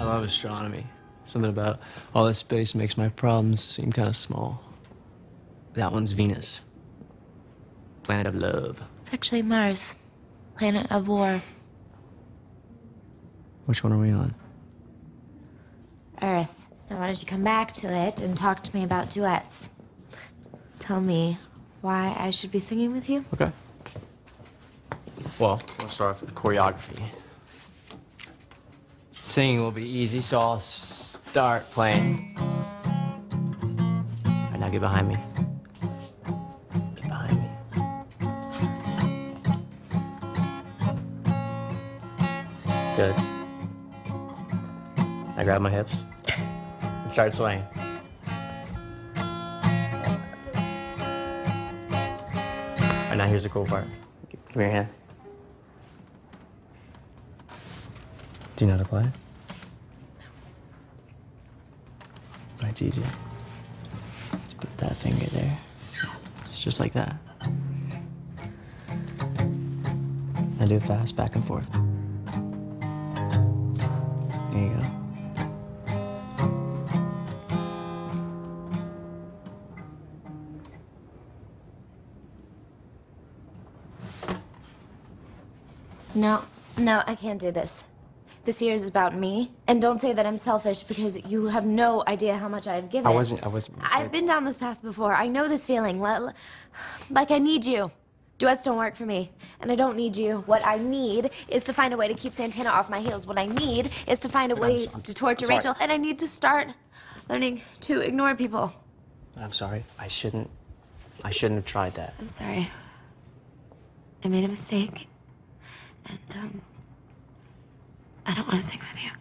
I love astronomy. Something about all this space makes my problems seem kind of small. That one's Venus. Planet of love. It's actually Mars, planet of war. Which one are we on? Earth. Now, why don't you come back to it and talk to me about duets? Tell me why I should be singing with you? Okay. Well, we'll start off with choreography. Singing will be easy, so I'll start playing. All right, now get behind me. Get behind me. Good. I grab my hips and start swaying. Right, now here's the cool part. Give me your hand. Do you know how to play? No. It's easy. Just put that finger there. It's just like that. I do fast, back and forth. There you go. No, no, I can't do this. This year is about me. And don't say that I'm selfish because you have no idea how much I've given. I wasn't. I wasn't. I've been down this path before. I know this feeling. Well, like I need you. Duets don't work for me, and I don't need you. What I need is to find a way to keep Santana off my heels. What I need is to find a way to torture Rachel, and I need to start learning to ignore people. I'm sorry. I shouldn't. I shouldn't have tried that. I'm sorry. I made a mistake, and um, I don't want to sing with you.